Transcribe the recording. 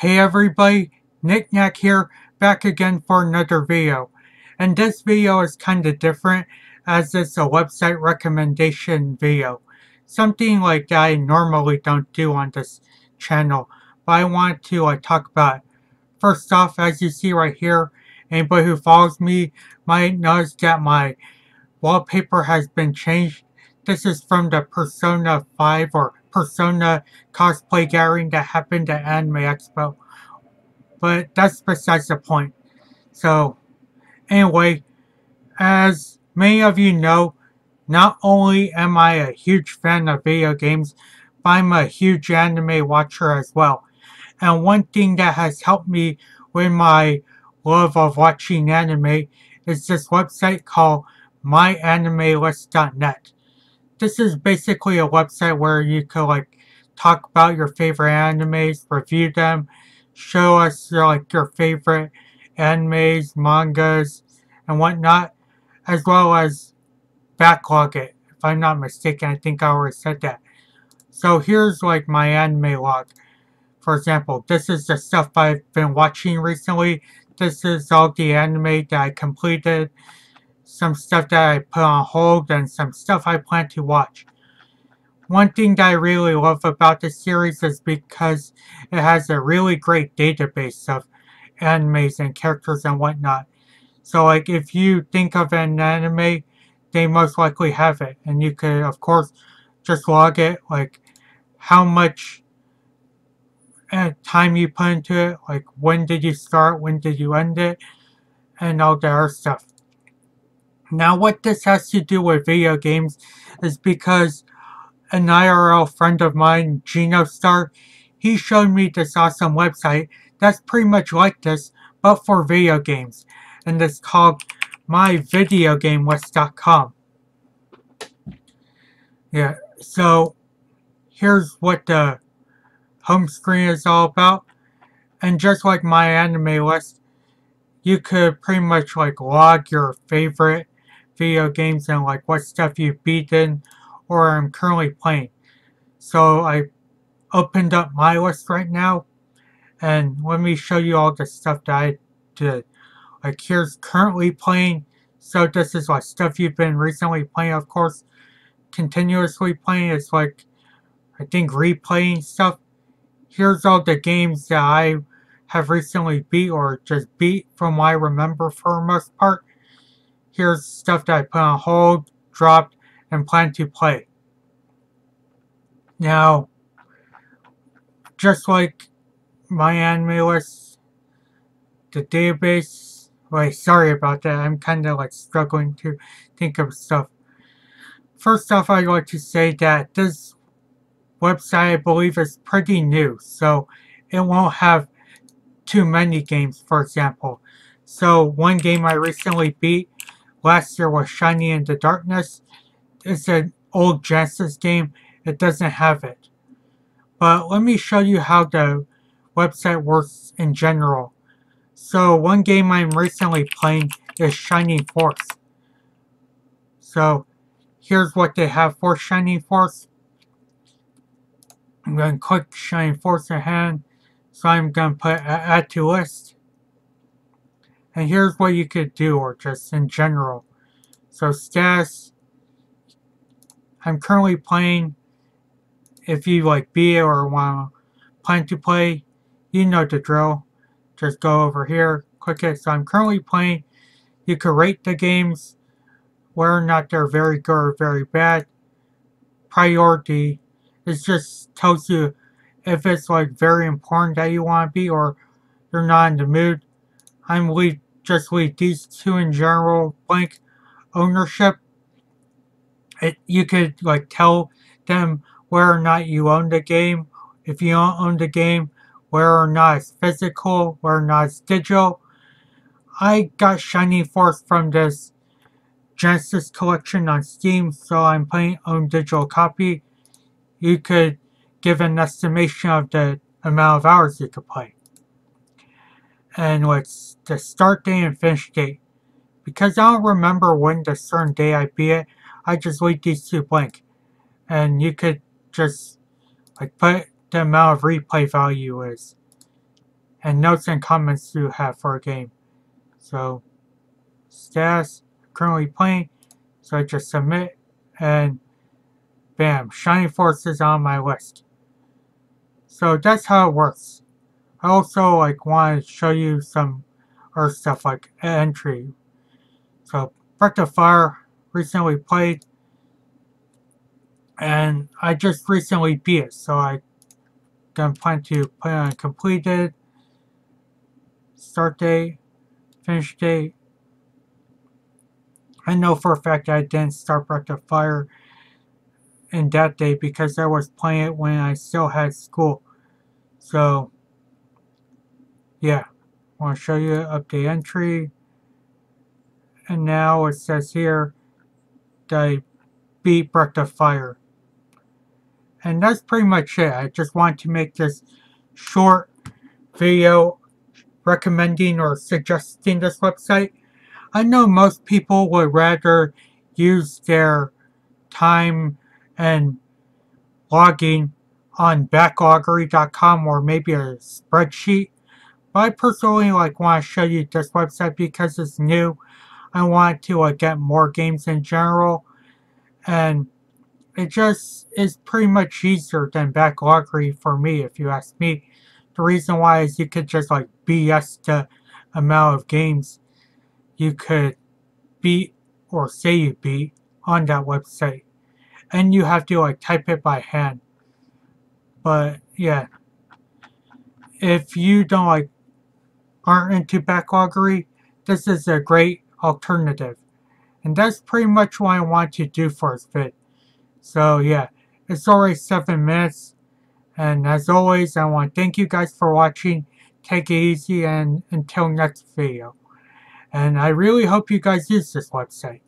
Hey everybody, Nick Knack here, back again for another video. And this video is kinda different as it's a website recommendation video. Something like that I normally don't do on this channel, but I want to like talk about it. First off, as you see right here, anybody who follows me might notice that my wallpaper has been changed. This is from the Persona 5 or Persona cosplay gathering that happened at Anime Expo. But that's besides the point. So, anyway, as many of you know, not only am I a huge fan of video games, but I'm a huge anime watcher as well. And one thing that has helped me with my love of watching anime is this website called myanimelist.net this is basically a website where you could like talk about your favorite animes, review them, show us like your favorite animes, mangas, and whatnot, as well as backlog it. If I'm not mistaken, I think I already said that. So here's like my anime log. For example, this is the stuff I've been watching recently. This is all the anime that I completed some stuff that I put on hold, and some stuff I plan to watch. One thing that I really love about this series is because it has a really great database of animes and characters and whatnot. So like if you think of an anime, they most likely have it. And you could of course just log it, like how much uh, time you put into it, like when did you start, when did you end it, and all the other stuff. Now what this has to do with video games is because an IRL friend of mine, Genostar, he showed me this awesome website that's pretty much like this, but for video games. And it's called myvideogamelist.com. Yeah, so here's what the home screen is all about. And just like my anime list, you could pretty much like log your favorite video games and like what stuff you've beaten or I'm currently playing. So I opened up my list right now and let me show you all the stuff that I did. Like here's currently playing. So this is like stuff you've been recently playing of course. Continuously playing is like I think replaying stuff. Here's all the games that I have recently beat or just beat from what I remember for the most part. Here's stuff that I put on hold, dropped, and plan to play. Now, just like my anime list, the database, wait, sorry about that, I'm kind of like struggling to think of stuff. First off, I'd like to say that this website, I believe, is pretty new, so it won't have too many games, for example. So, one game I recently beat Last year was Shining in the Darkness. It's an old Genesis game. It doesn't have it. But let me show you how the website works in general. So one game I'm recently playing is Shining Force. So here's what they have for Shining Force. I'm going to click Shining Force ahead. So I'm going to put uh, add to list. And here's what you could do, or just in general. So status, I'm currently playing, if you like be or want to plan to play, you know the drill. Just go over here, click it. So I'm currently playing. You could rate the games, whether or not they're very good or very bad. Priority, it just tells you if it's like very important that you want to be or you're not in the mood. I'm leave just these two in general blank ownership. It, you could like tell them whether or not you own the game. If you don't own the game, whether or not it's physical, whether or not it's digital. I got Shining Force from this Genesis collection on Steam, so I'm playing own digital copy. You could give an estimation of the amount of hours you could play and what's the start date and finish date. Because I don't remember when the certain day I beat it, I just leave these two blank. And you could just like put the amount of replay value is. and notes and comments you have for a game. So, status currently playing, so I just submit, and bam, Shining Force is on my list. So that's how it works. I also like want to show you some other stuff like entry. So Breath of Fire recently played and I just recently beat it, so I gonna plan to play on completed start date, finish date. I know for a fact I didn't start Breath of Fire in that day because I was playing it when I still had school. So, yeah, I want to show you update entry. And now it says here that I beat Breath of Fire. And that's pretty much it. I just wanted to make this short video recommending or suggesting this website. I know most people would rather use their time and logging on backloggery.com or maybe a spreadsheet. I personally like want to show you this website because it's new. I want to uh, get more games in general. And it just is pretty much easier than backloggery for me if you ask me. The reason why is you could just like BS the amount of games you could beat or say you beat on that website. And you have to like type it by hand. But yeah, if you don't like aren't into backloggery, this is a great alternative. And that's pretty much what I want to do for this vid. So yeah, it's already 7 minutes. And as always, I want to thank you guys for watching. Take it easy and until next video. And I really hope you guys use this website.